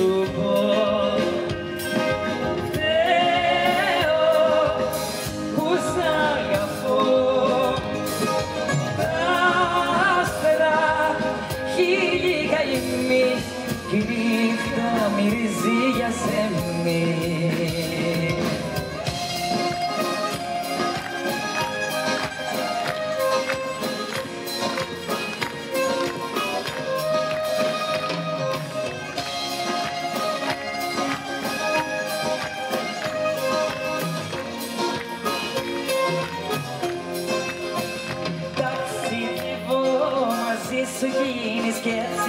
σου πω. Θεό που σ' αγαπώ. Τα άστερα χίλιοι καημοί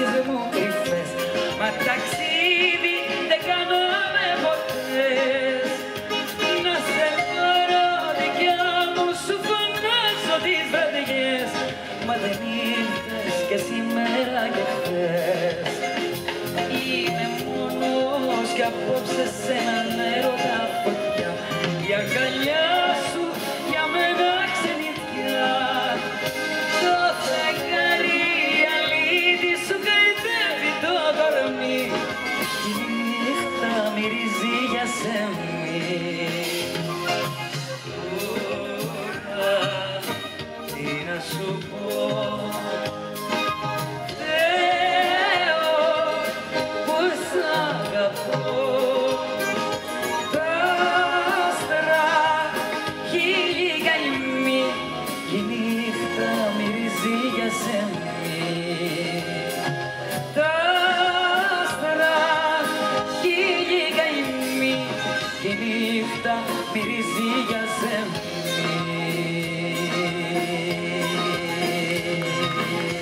σκέψεις μου κρυφές Μα ταξίδι δεν κάναμε ποτέ Να σε πάρω δικιά μου σου φωνάζω τις βραδιές Μα δεν ήρθες και σήμερα και χθες Είμαι μόνος κι απόψε σε έναν το κορμί Η νύχτα μυρίζει για σεμί